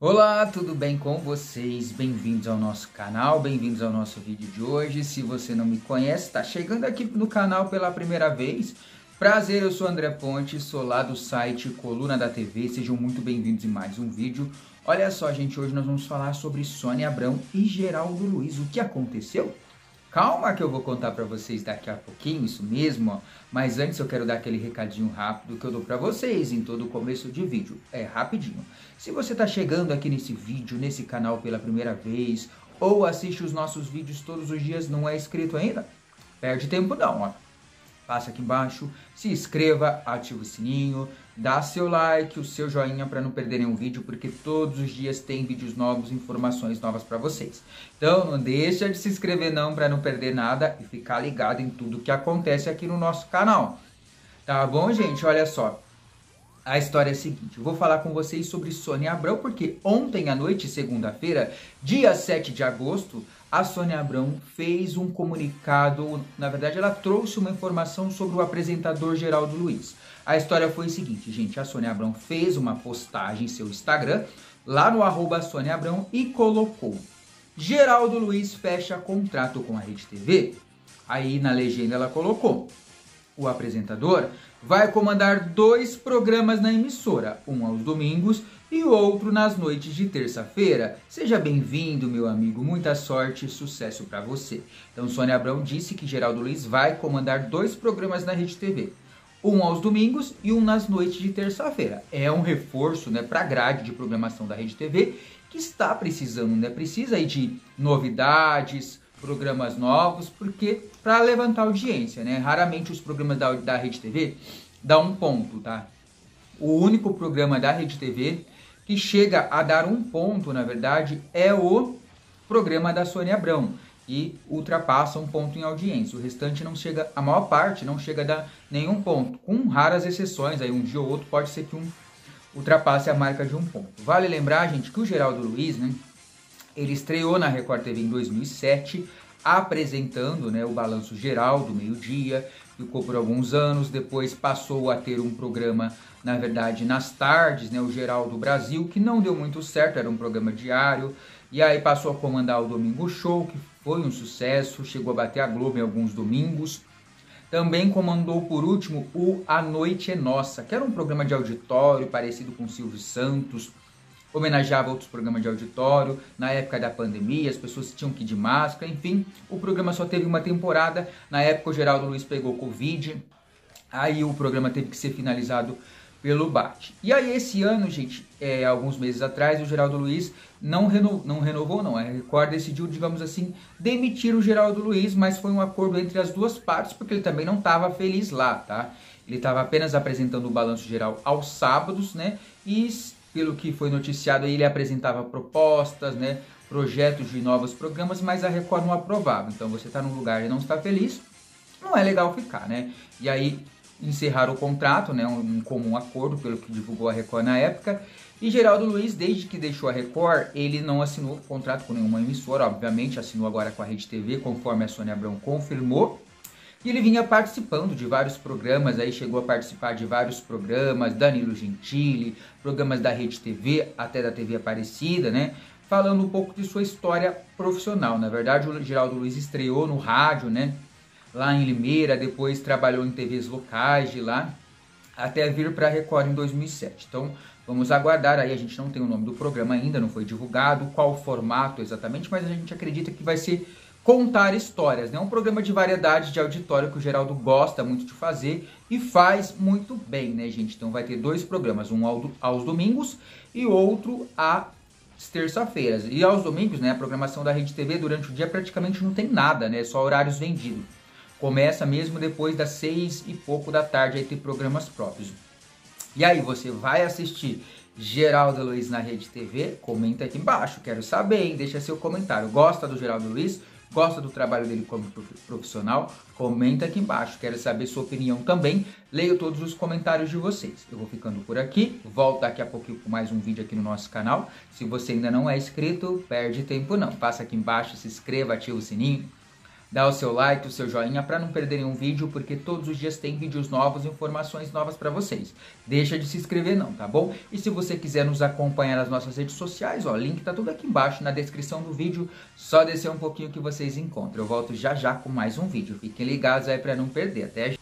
Olá, tudo bem com vocês? Bem-vindos ao nosso canal, bem-vindos ao nosso vídeo de hoje. Se você não me conhece, está chegando aqui no canal pela primeira vez. Prazer, eu sou André Ponte, sou lá do site Coluna da TV. Sejam muito bem-vindos em mais um vídeo. Olha só, gente, hoje nós vamos falar sobre Sônia Abrão e Geraldo Luiz. O que aconteceu? Calma que eu vou contar para vocês daqui a pouquinho, isso mesmo, ó. mas antes eu quero dar aquele recadinho rápido que eu dou para vocês em todo o começo de vídeo. É rapidinho. Se você está chegando aqui nesse vídeo, nesse canal pela primeira vez, ou assiste os nossos vídeos todos os dias, não é inscrito ainda, perde tempo não, ó passa aqui embaixo, se inscreva, ative o sininho, dá seu like, o seu joinha para não perder nenhum vídeo, porque todos os dias tem vídeos novos, informações novas para vocês. Então não deixa de se inscrever não para não perder nada e ficar ligado em tudo que acontece aqui no nosso canal. Tá bom, gente? Olha só. A história é a seguinte, eu vou falar com vocês sobre Sônia Abrão, porque ontem à noite, segunda-feira, dia 7 de agosto, a Sônia Abrão fez um comunicado, na verdade ela trouxe uma informação sobre o apresentador Geraldo Luiz. A história foi a seguinte, gente, a Sônia Abrão fez uma postagem em seu Instagram, lá no arroba Sônia Abrão, e colocou Geraldo Luiz fecha contrato com a Rede TV. Aí na legenda ela colocou, o apresentador vai comandar dois programas na emissora, um aos domingos e outro nas noites de terça-feira. Seja bem-vindo, meu amigo, muita sorte e sucesso para você. Então, Sônia Abrão disse que Geraldo Luiz vai comandar dois programas na Rede TV. Um aos domingos e um nas noites de terça-feira. É um reforço né, para a grade de programação da Rede TV que está precisando, né? Precisa aí de novidades, programas novos, porque para levantar audiência, né? Raramente os programas da, da Rede TV dão um ponto, tá? O único programa da Rede TV que chega a dar um ponto, na verdade, é o programa da Sônia Abrão e ultrapassa um ponto em audiência. O restante não chega, a maior parte não chega a dar nenhum ponto, com raras exceções, aí um dia ou outro pode ser que um ultrapasse a marca de um ponto. Vale lembrar, gente, que o Geraldo Luiz, né, ele estreou na Record TV em 2007, apresentando né, o balanço geral do meio-dia, ficou por alguns anos, depois passou a ter um programa, na verdade, nas tardes, né, o Geral do Brasil, que não deu muito certo, era um programa diário, e aí passou a comandar o Domingo Show, que foi um sucesso, chegou a bater a Globo em alguns domingos. Também comandou por último o A Noite é Nossa, que era um programa de auditório parecido com Silvio Santos, homenageava outros programas de auditório. Na época da pandemia, as pessoas tinham que ir de máscara, enfim. O programa só teve uma temporada. Na época, o Geraldo Luiz pegou Covid. Aí o programa teve que ser finalizado pelo BAT. E aí, esse ano, gente, é, alguns meses atrás, o Geraldo Luiz não, reno, não renovou, não. A Record decidiu, digamos assim, demitir o Geraldo Luiz, mas foi um acordo entre as duas partes, porque ele também não estava feliz lá, tá? Ele estava apenas apresentando o balanço geral aos sábados, né? E pelo que foi noticiado, ele apresentava propostas, né, projetos de novos programas, mas a Record não aprovava. Então você está num lugar e não está feliz, não é legal ficar, né? E aí encerraram o contrato, né, um, comum acordo, pelo que divulgou a Record na época. E Geraldo Luiz, desde que deixou a Record, ele não assinou contrato com nenhuma emissora, obviamente, assinou agora com a Rede TV, conforme a Sônia Abrão confirmou. E ele vinha participando de vários programas, aí chegou a participar de vários programas, Danilo Gentili, programas da Rede TV, até da TV Aparecida, né? Falando um pouco de sua história profissional. Na verdade, o Geraldo Luiz estreou no rádio, né? Lá em Limeira, depois trabalhou em TVs locais de lá, até vir para a Record em 2007. Então, vamos aguardar aí, a gente não tem o nome do programa ainda, não foi divulgado, qual formato exatamente, mas a gente acredita que vai ser contar histórias. Né? um programa de variedade de auditório que o Geraldo gosta muito de fazer e faz muito bem, né, gente? Então vai ter dois programas, um aos domingos e outro às terça-feiras. E aos domingos, né, a programação da Rede TV durante o dia praticamente não tem nada, né? Só horários vendidos. Começa mesmo depois das seis e pouco da tarde aí ter programas próprios. E aí, você vai assistir Geraldo Luiz na Rede TV? Comenta aqui embaixo, quero saber, hein? Deixa seu comentário. Gosta do Geraldo Luiz? Gosta do trabalho dele como profissional? Comenta aqui embaixo. Quero saber sua opinião também. Leio todos os comentários de vocês. Eu vou ficando por aqui. Volto daqui a pouquinho com mais um vídeo aqui no nosso canal. Se você ainda não é inscrito, perde tempo não. Passa aqui embaixo, se inscreva, ativa o sininho. Dá o seu like, o seu joinha para não perderem um vídeo, porque todos os dias tem vídeos novos, informações novas para vocês. Deixa de se inscrever não, tá bom? E se você quiser nos acompanhar nas nossas redes sociais, ó, link tá tudo aqui embaixo na descrição do vídeo, só descer um pouquinho que vocês encontram. Eu volto já já com mais um vídeo. Fiquem ligados aí para não perder. Até já.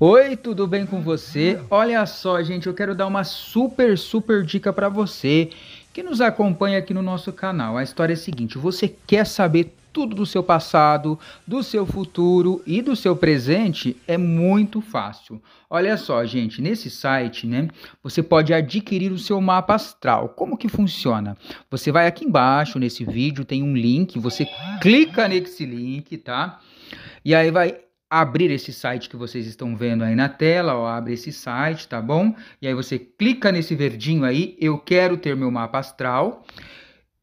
Oi, tudo bem com você? Olha só, gente, eu quero dar uma super, super dica para você que nos acompanha aqui no nosso canal. A história é a seguinte: você quer saber tudo do seu passado, do seu futuro e do seu presente? É muito fácil. Olha só, gente, nesse site, né, você pode adquirir o seu mapa astral. Como que funciona? Você vai aqui embaixo nesse vídeo, tem um link, você clica nesse link, tá? E aí vai abrir esse site que vocês estão vendo aí na tela, ó, abre esse site, tá bom? E aí você clica nesse verdinho aí, eu quero ter meu mapa astral.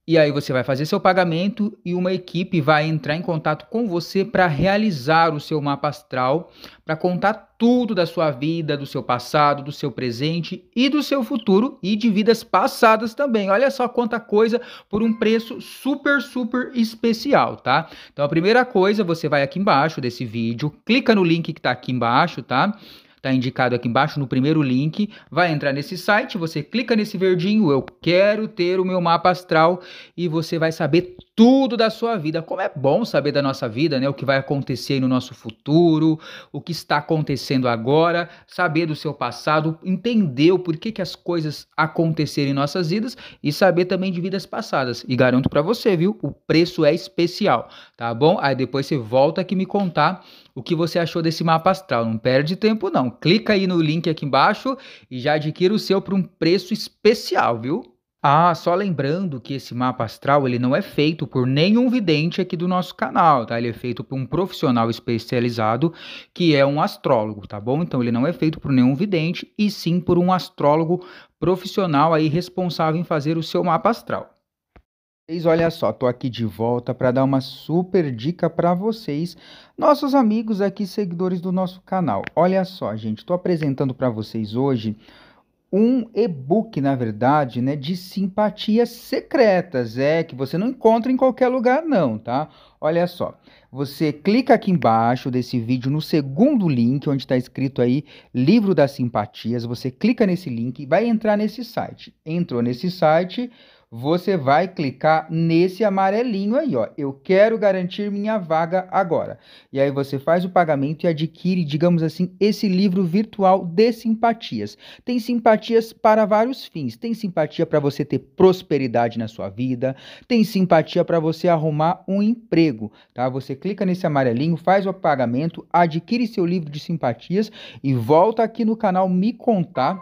E aí você vai fazer seu pagamento e uma equipe vai entrar em contato com você para realizar o seu mapa astral, para contar tudo da sua vida, do seu passado, do seu presente e do seu futuro e de vidas passadas também. Olha só quanta coisa por um preço super, super especial, tá? Então a primeira coisa, você vai aqui embaixo desse vídeo, clica no link que está aqui embaixo, tá? Está indicado aqui embaixo no primeiro link. Vai entrar nesse site, você clica nesse verdinho, eu quero ter o meu mapa astral e você vai saber tudo da sua vida. Como é bom saber da nossa vida, né? O que vai acontecer no nosso futuro, o que está acontecendo agora, saber do seu passado, entender o porquê que as coisas aconteceram em nossas vidas e saber também de vidas passadas. E garanto para você, viu? O preço é especial, tá bom? Aí depois você volta aqui me contar o que você achou desse mapa astral. Não perde tempo não. Clica aí no link aqui embaixo e já adquira o seu por um preço especial, viu? Ah, só lembrando que esse mapa astral ele não é feito por nenhum vidente aqui do nosso canal, tá? Ele é feito por um profissional especializado que é um astrólogo, tá bom? Então ele não é feito por nenhum vidente e sim por um astrólogo profissional aí responsável em fazer o seu mapa astral. Vocês, olha só, tô aqui de volta para dar uma super dica para vocês, nossos amigos aqui seguidores do nosso canal. Olha só, gente, estou apresentando para vocês hoje um e-book, na verdade, né, de simpatias secretas, é que você não encontra em qualquer lugar não, tá? Olha só, você clica aqui embaixo desse vídeo no segundo link, onde está escrito aí Livro das Simpatias, você clica nesse link e vai entrar nesse site. Entrou nesse site, você vai clicar nesse amarelinho aí, ó. Eu quero garantir minha vaga agora. E aí você faz o pagamento e adquire, digamos assim, esse livro virtual de simpatias. Tem simpatias para vários fins. Tem simpatia para você ter prosperidade na sua vida, tem simpatia para você arrumar um emprego, tá? Você clica nesse amarelinho, faz o pagamento, adquire seu livro de simpatias e volta aqui no canal me contar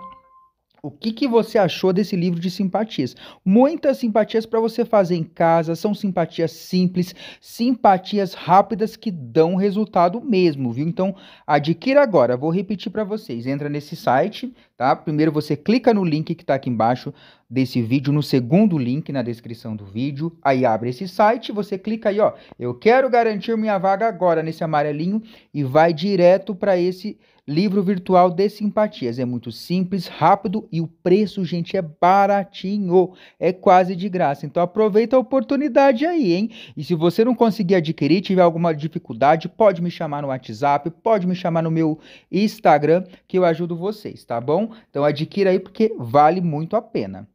o que, que você achou desse livro de simpatias? Muitas simpatias para você fazer em casa, são simpatias simples, simpatias rápidas que dão resultado mesmo, viu? Então, adquira agora. Vou repetir para vocês. Entra nesse site, tá? Primeiro você clica no link que está aqui embaixo desse vídeo, no segundo link na descrição do vídeo. Aí abre esse site, você clica aí, ó. Eu quero garantir minha vaga agora nesse amarelinho e vai direto para esse Livro virtual de simpatias. É muito simples, rápido e o preço, gente, é baratinho. É quase de graça. Então aproveita a oportunidade aí, hein? E se você não conseguir adquirir, tiver alguma dificuldade, pode me chamar no WhatsApp, pode me chamar no meu Instagram, que eu ajudo vocês, tá bom? Então adquira aí porque vale muito a pena.